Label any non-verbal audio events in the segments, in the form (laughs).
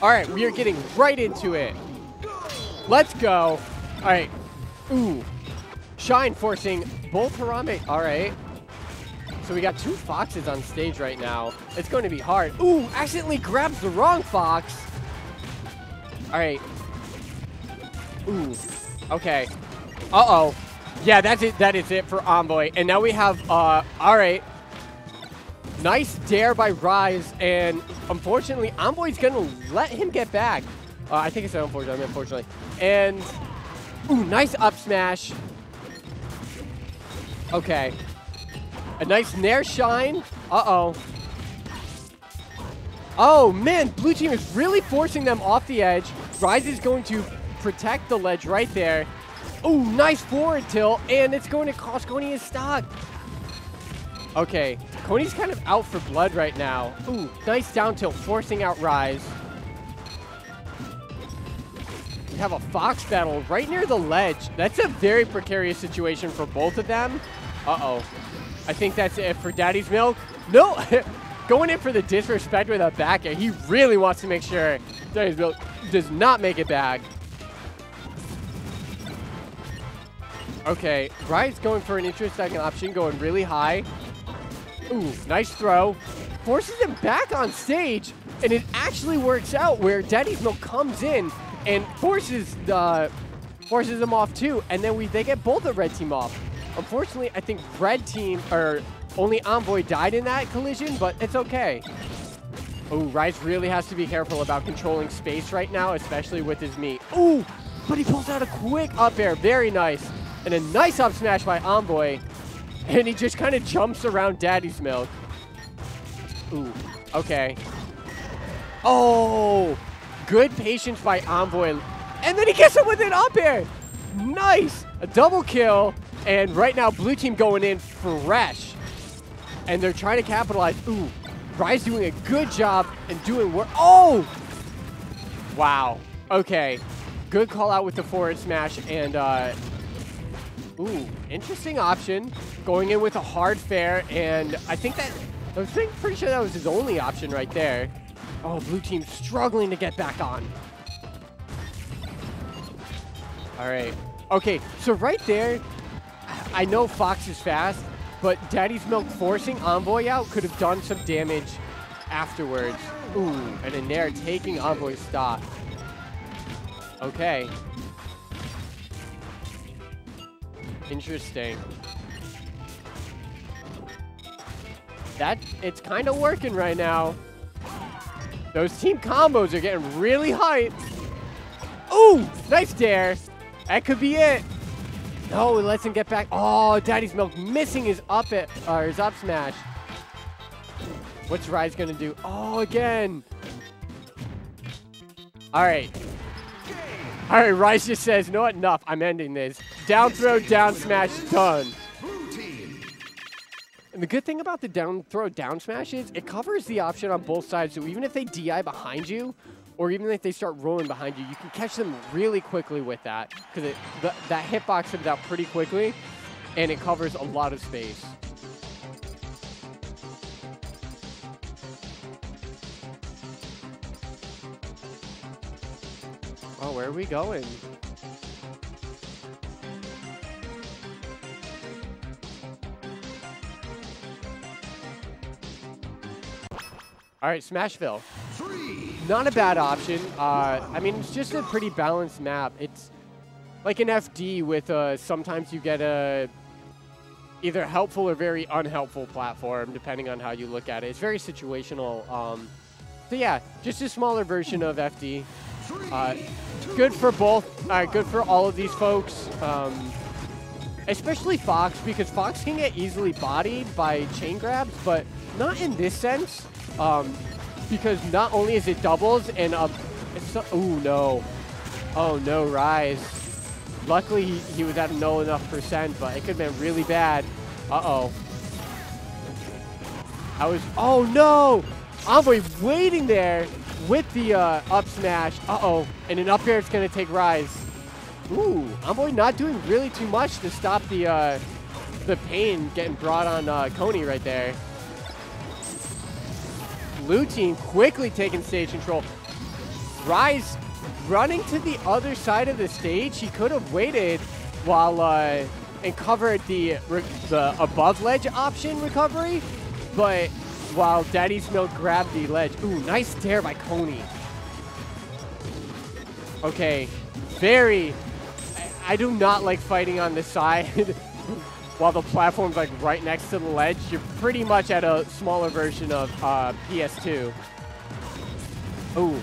All right, we are getting right into it. Let's go. All right. Ooh. Shine forcing both Harambe. All right. So we got two foxes on stage right now. It's going to be hard. Ooh, accidentally grabs the wrong fox. All right. Ooh. Okay. Uh-oh. Yeah, that's it. That is it for Envoy. And now we have, uh, all right. Nice dair by Rise, and unfortunately, Envoy's gonna let him get back. Uh, I think it's unfortunately, unfortunately. And, ooh, nice up smash. Okay. A nice Nair Shine. Uh-oh. Oh, man, blue team is really forcing them off the edge. Rise is going to protect the ledge right there. Ooh, nice forward tilt, and it's going to cost Koney his stock. Okay, Koney's kind of out for blood right now. Ooh, nice down tilt, forcing out Rise. We have a Fox battle right near the ledge. That's a very precarious situation for both of them. Uh-oh. I think that's it for Daddy's Milk. No, (laughs) going in for the disrespect with a back air. He really wants to make sure Daddy's Milk does not make it back. Okay, Rise going for an interesting option, going really high. Ooh, nice throw. Forces him back on stage, and it actually works out where Daddy's Milk comes in and forces the forces them off too, and then we they get both the red team off. Unfortunately, I think red team or only Envoy died in that collision, but it's okay. Oh, Rise really has to be careful about controlling space right now, especially with his meat. Ooh, but he pulls out a quick up air. Very nice. And a nice up smash by Envoy. And he just kind of jumps around Daddy's Milk. Ooh, okay. Oh, good patience by Envoy. And then he gets him with an up air. Nice. A double kill. And right now, blue team going in fresh. And they're trying to capitalize. Ooh, Rise doing a good job and doing work. Oh! Wow. Okay. Good call out with the forward smash. And, uh, ooh, interesting option. Going in with a hard fair. And I think that, I was pretty sure that was his only option right there. Oh, blue team struggling to get back on. All right. Okay, so right there, I know Fox is fast, but Daddy's Milk forcing Envoy out could have done some damage afterwards. Ooh, and a Nair taking Envoy's stock. Okay. Interesting. That, it's kind of working right now. Those team combos are getting really hyped. Ooh, nice dair. That could be it. No, it lets him get back. Oh, Daddy's Milk missing his up it or his up smash. What's Rise gonna do? Oh, again. All right. All right, Rise just says, what? Enough. I'm ending this. Down throw, down smash, done. And the good thing about the down throw, down smash is it covers the option on both sides. So even if they DI behind you, or even if they start rolling behind you, you can catch them really quickly with that because that hitbox comes out pretty quickly, and it covers a lot of space. Oh, where are we going? All right, Smashville. Not a bad option. Uh, I mean, it's just a pretty balanced map. It's like an FD with uh, sometimes you get a either helpful or very unhelpful platform, depending on how you look at it. It's very situational. Um, so yeah, just a smaller version of FD. Uh, good for both. Uh, good for all of these folks. Um, especially Fox, because Fox can get easily bodied by chain grabs, but not in this sense. Um, because not only is it doubles and oh no, oh no, Rise. Luckily he, he was at no enough percent, but it could have been really bad. Uh oh. I was oh no, Envoy waiting there with the uh, up smash. Uh oh, and an up air is gonna take Rise. Ooh, Envoy not doing really too much to stop the uh, the pain getting brought on uh, Koney right there blue team quickly taking stage control. Rise running to the other side of the stage. He could have waited while uh, and covered the the above ledge option recovery, but while Daddy's Milk grabbed the ledge. Ooh, nice dair by Koney. Okay, very. I, I do not like fighting on the side (laughs) while the platform's like right next to the ledge. You're pretty much at a smaller version of uh, PS2. Ooh,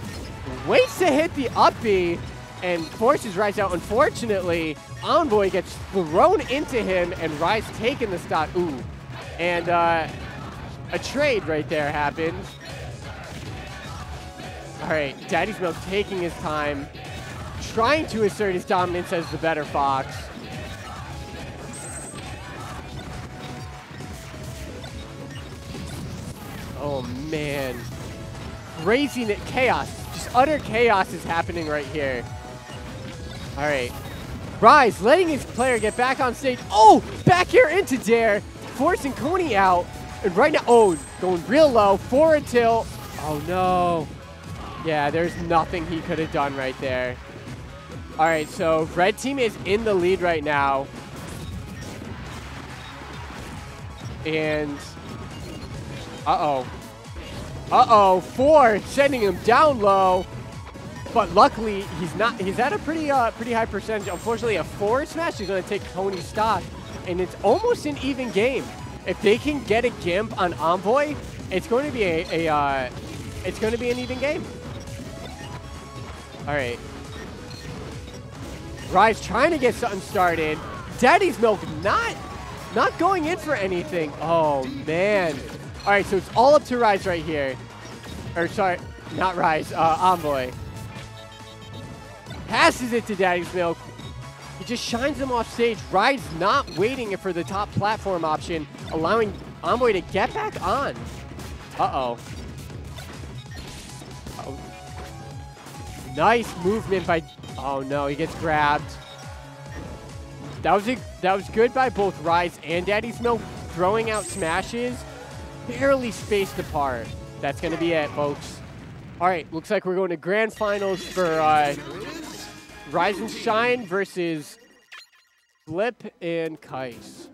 waits to hit the up B and forces Rise out. Unfortunately, Envoy gets thrown into him and Rise taking the stock. Ooh, and uh, a trade right there happens. All right, Daddy's Milk taking his time, trying to assert his dominance as the better Fox. Oh, man. Crazy chaos. Just utter chaos is happening right here. All right. Rise, letting his player get back on stage. Oh, back here into Dair, forcing Koney out. And right now, oh, going real low, forward tilt. Oh, no. Yeah, there's nothing he could have done right there. All right, so red team is in the lead right now. And, uh-oh. Uh-oh, four, sending him down low. But luckily, he's not. He's at a pretty uh, pretty high percentage. Unfortunately, a forward smash is going to take Tony's stock, and it's almost an even game. If they can get a Gimp on Envoy, it's going to be a, a uh, it's going to be an even game. All right. Rise trying to get something started. Daddy's Milk not not going in for anything. Oh, man. All right, so it's all up to Rise right here. Or, sorry, not Rise, uh, Envoy. Passes it to Daddy's Milk. He just shines him off stage. Rise not waiting for the top platform option, allowing Envoy to get back on. Uh-oh. oh. Nice movement by... Oh, no, he gets grabbed. That was a, that was good by both Rise and Daddy's Milk, throwing out smashes, barely spaced apart. That's going to be it, folks. All right, looks like we're going to grand finals for uh, Rise and Shine versus Flip and Kais.